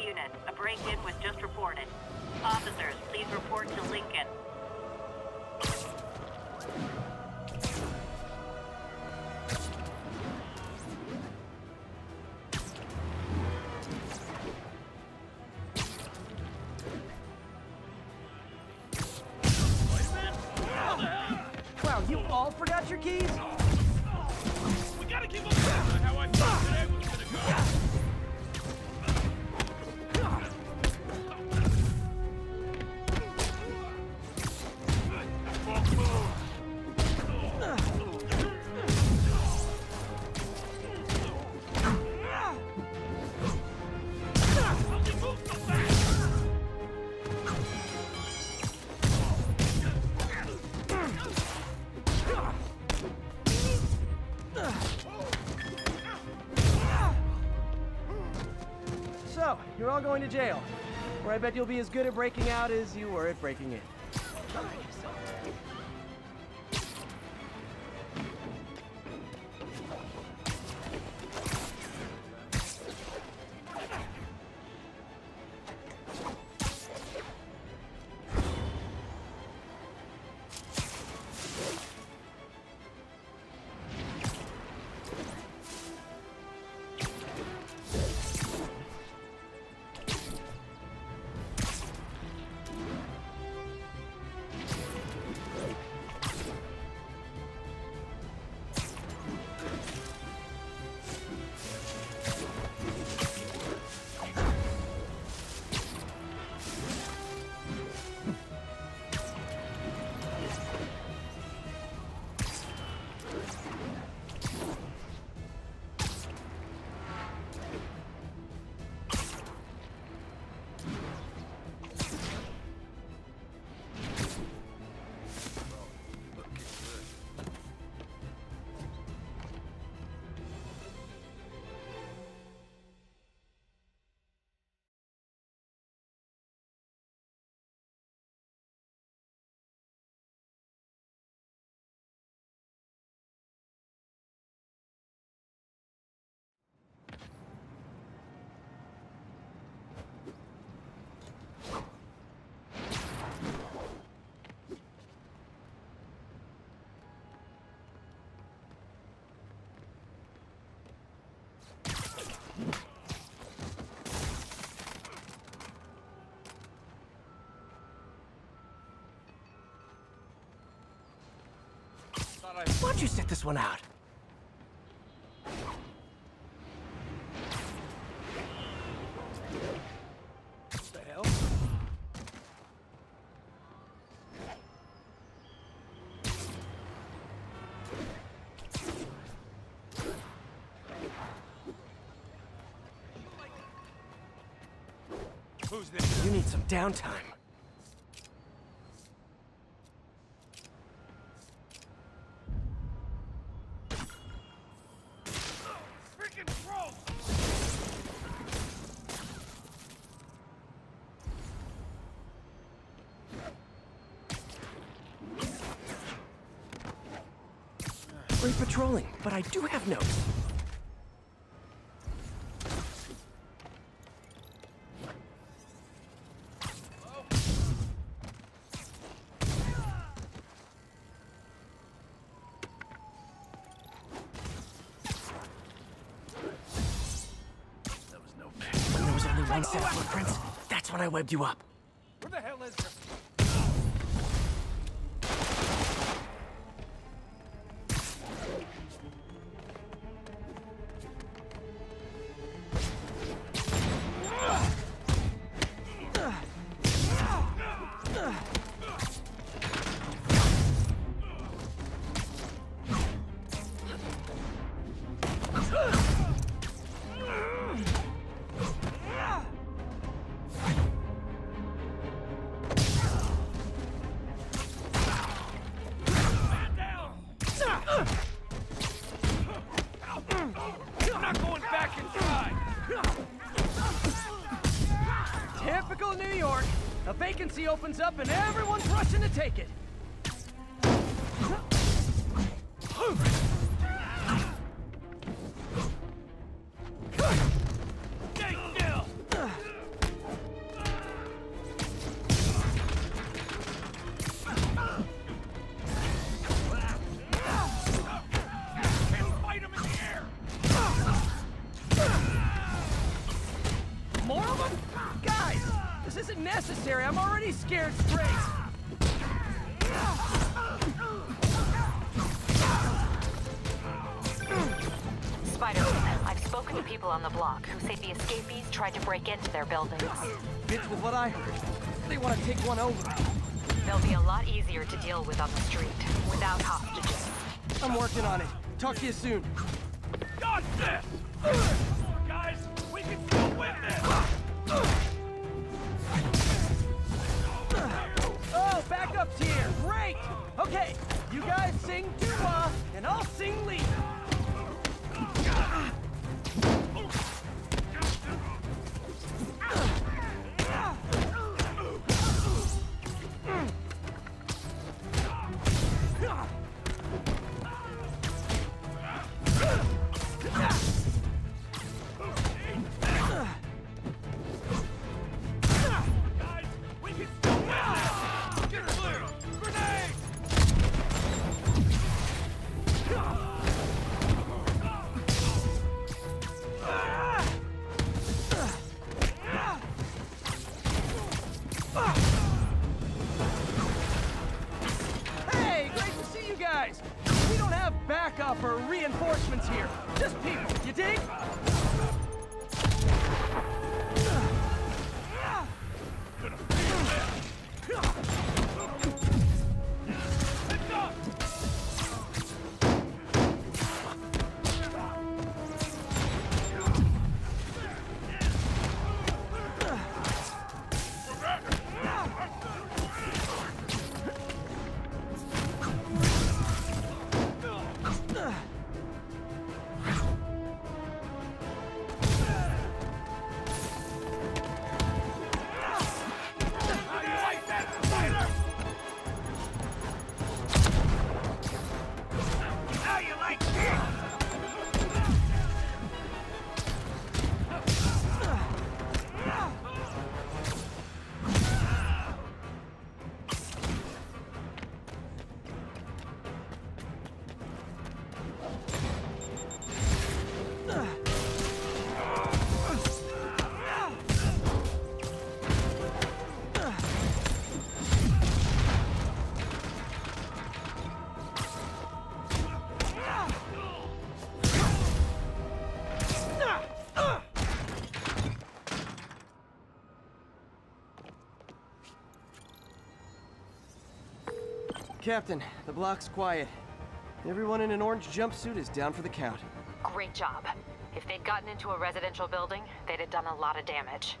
units. A break-in was just reported. Officers, please report to Lincoln. Wow, you all forgot your keys? All going to jail. Where I bet you'll be as good at breaking out as you were at breaking in. Why don't you sit this one out? What the hell? Who's this? You need some downtime. Great patrolling, but I do have notes. When there was only one set of footprints, that's when I webbed you up. New York. A vacancy opens up and everyone's rushing to take it. This isn't necessary. I'm already scared straight. Spider, I've spoken to people on the block who say the escapees tried to break into their buildings. Fits with what I heard. They want to take one over. They'll be a lot easier to deal with on the street, without hostages. I'm working on it. Talk to you soon. Got this! Backup or reinforcements here. Just people, you dig? Captain, the block's quiet. Everyone in an orange jumpsuit is down for the count. Great job. If they'd gotten into a residential building, they'd have done a lot of damage.